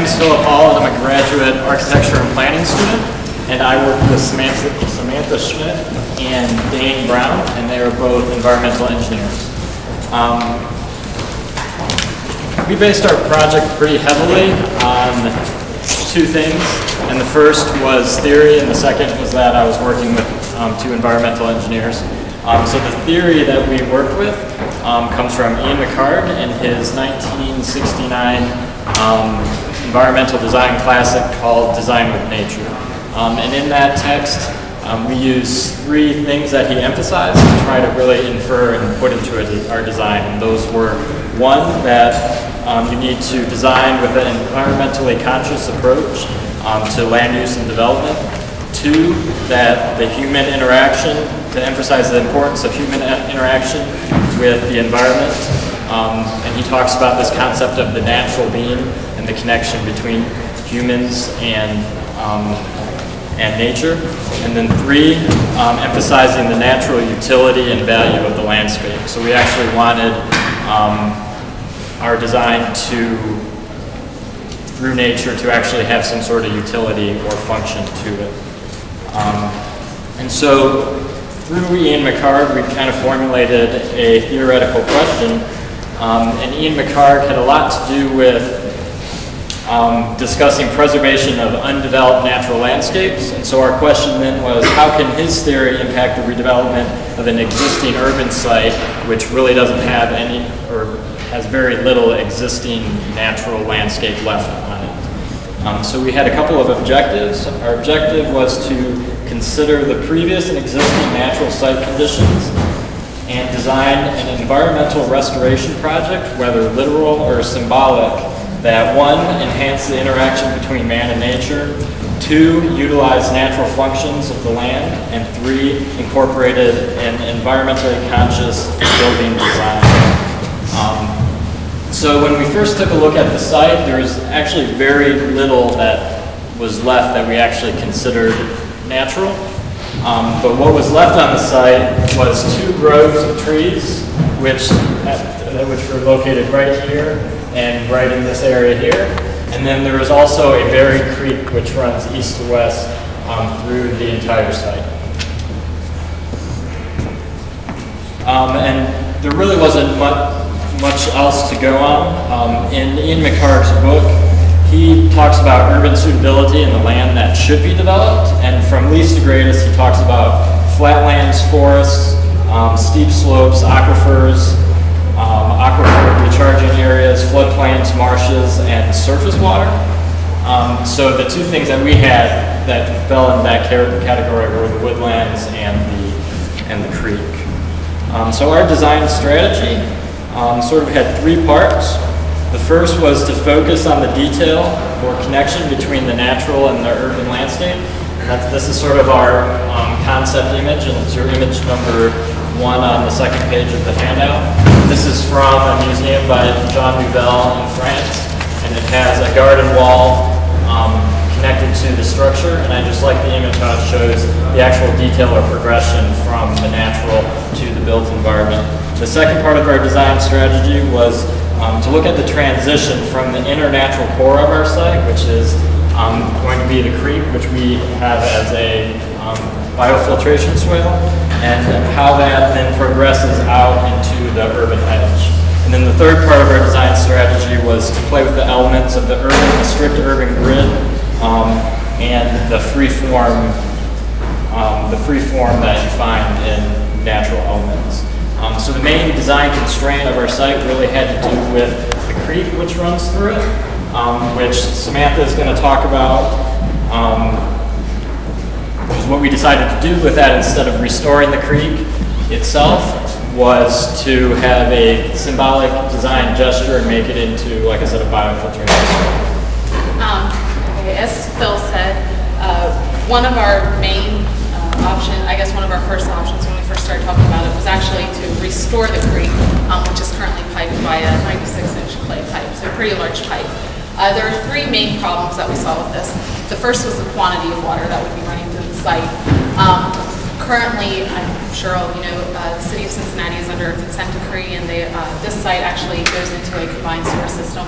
Name is Philip Hall, and I'm a graduate architecture and planning student, and I work with Samantha, Samantha Schmitt and Dane Brown, and they are both environmental engineers. Um, we based our project pretty heavily on two things, and the first was theory, and the second was that I was working with um, two environmental engineers. Um, so the theory that we worked with um, comes from Ian McHarg in his 1969 um, environmental design classic called Design with Nature. Um, and in that text, um, we use three things that he emphasized to try to really infer and put into our design. And those were one, that um, you need to design with an environmentally conscious approach um, to land use and development. Two, that the human interaction, to emphasize the importance of human interaction with the environment. Um, and he talks about this concept of the natural being the connection between humans and, um, and nature. And then three, um, emphasizing the natural utility and value of the landscape. So we actually wanted um, our design to, through nature, to actually have some sort of utility or function to it. Um, and so through Ian McHarg, we kind of formulated a theoretical question. Um, and Ian McHarg had a lot to do with um, discussing preservation of undeveloped natural landscapes. And so our question then was, how can his theory impact the redevelopment of an existing urban site, which really doesn't have any, or has very little existing natural landscape left on it. Um, so we had a couple of objectives. Our objective was to consider the previous and existing natural site conditions and design an environmental restoration project, whether literal or symbolic, that one, enhance the interaction between man and nature, two, utilize natural functions of the land, and three, incorporated an environmentally conscious building design. Um, so when we first took a look at the site, there was actually very little that was left that we actually considered natural. Um, but what was left on the site was two groves of trees, which, uh, which were located right here and right in this area here. And then there is also a buried creek which runs east to west um, through the entire site. Um, and there really wasn't much, much else to go on. Um, in Ian McHarg's book, he talks about urban suitability and the land that should be developed. And from least to greatest, he talks about flatlands, forests, um, steep slopes, aquifers, um, aquifer recharging areas, floodplains, marshes, and surface water. Um, so the two things that we had that fell in that category were the woodlands and the, and the creek. Um, so our design strategy um, sort of had three parts. The first was to focus on the detail or connection between the natural and the urban landscape. That's, this is sort of our um, concept image, and it's your image number one on the second page of the handout. This is from a museum by Jean Nouvel in France, and it has a garden wall um, connected to the structure, and I just like the image how it shows the actual detail or progression from the natural to the built environment. The second part of our design strategy was um, to look at the transition from the inner natural core of our site, which is um, going to be the creek, which we have as a um, biofiltration swale, and how that then progresses out into the urban edge. And then the third part of our design strategy was to play with the elements of the urban, the strict urban grid, um, and the free form, um, the free form that you find in natural elements. Um, so the main design constraint of our site really had to do with the creek which runs through it, um, which Samantha is going to talk about, um, which is what we decided to do with that instead of restoring the creek itself was to have a symbolic design gesture and make it into, like I said, a biofiltering um, okay, as Phil said, uh, one of our main uh, options, I guess one of our first options when we first started talking about it was actually to restore the creek, um, which is currently piped by a 96-inch clay pipe, so a pretty large pipe. Uh, there are three main problems that we saw with this. The first was the quantity of water that would be running site. Um, currently, I'm sure all you know, uh, the city of Cincinnati is under a consent decree, and they, uh, this site actually goes into a combined sewer system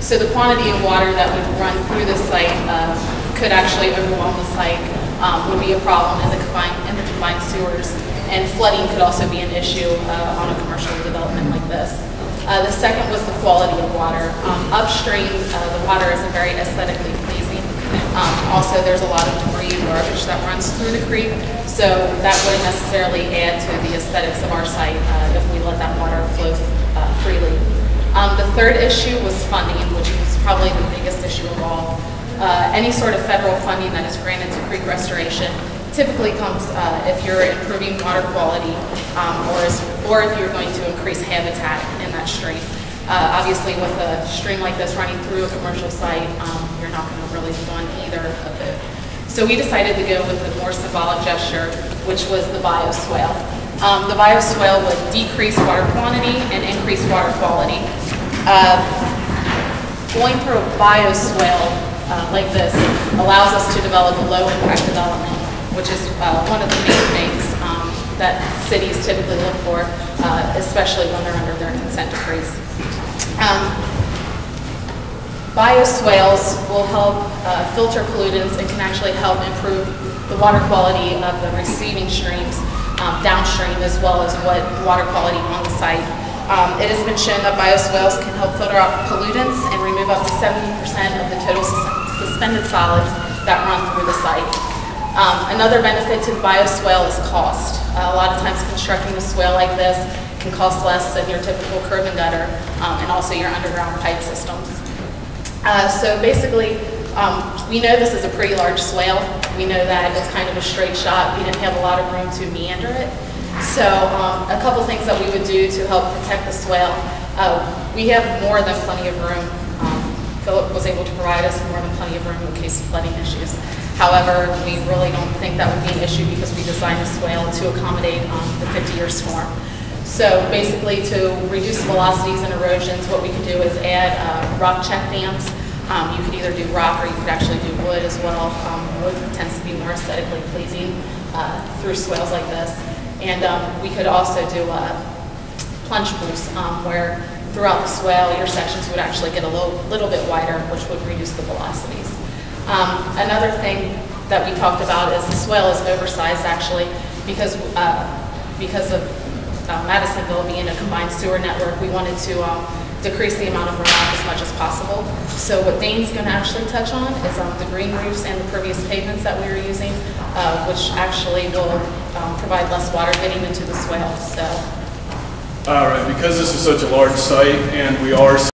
So the quantity of water that would run through the site uh, could actually overwhelm the site, um, would be a problem in the combined, in the combined sewers. And flooding could also be an issue uh, on a commercial development like this. Uh, The second was the quality of water. Um, Upstream, uh, the water isn't very aesthetically. Um, Also, there's a lot of debris and garbage that runs through the creek, so that wouldn't necessarily add to the aesthetics of our site uh, if we let that water flow uh, freely. Um, The third issue was funding, which was probably the biggest issue of all. Uh, Any sort of federal funding that is granted to creek restoration typically comes uh, if you're improving water quality um, or or if you're going to increase habitat in that stream. Uh, Obviously, with a stream like this running through a commercial site, um, you're not going to really fund either of it. So we decided to go with a more symbolic gesture, which was the bioswale. Um, The bioswale would decrease water quantity and increase water quality. Uh, Going through a bioswale uh, like this allows us to develop a low-impact development, which is uh, one of the main things um, that cities typically look for, uh, especially when they're under their consent decrees. Um, Bioswales will help uh, filter pollutants and can actually help improve the water quality of the receiving streams um, downstream as well as what water quality on the site. Um, It has been shown that bioswales can help filter out pollutants and remove up to 70% of the total sus- suspended solids that run through the site. Um, Another benefit to the bioswale is cost. Uh, A lot of times constructing a swale like this can cost less than your typical curb and gutter um, and also your underground pipe systems. Uh, So basically, um, we know this is a pretty large swale. We know that it's kind of a straight shot. We didn't have a lot of room to meander it. So um, a couple things that we would do to help protect the swale. uh, We have more than plenty of room. Um, Philip was able to provide us more than plenty of room in case of flooding issues. However, we really don't think that would be an issue because we designed the swale to accommodate um, the 50-year storm. So basically, to reduce velocities and erosions, what we could do is add uh, rock check dams. Um, You could either do rock or you could actually do wood as well. Um, Wood tends to be more aesthetically pleasing uh, through swales like this. And um, we could also do uh, plunge pools, um, where throughout the swale, your sections would actually get a little, little bit wider, which would reduce the velocities. Um, Another thing that we talked about is the swale is oversized actually because, uh, because of uh, Madisonville being a combined sewer network, we wanted to um, decrease the amount of runoff as much as possible. So what Dane's going to actually touch on is um, the green roofs and the pervious pavements that we are using, uh, which actually will um, provide less water getting into the swale, so. All right, because this is such a large site and we are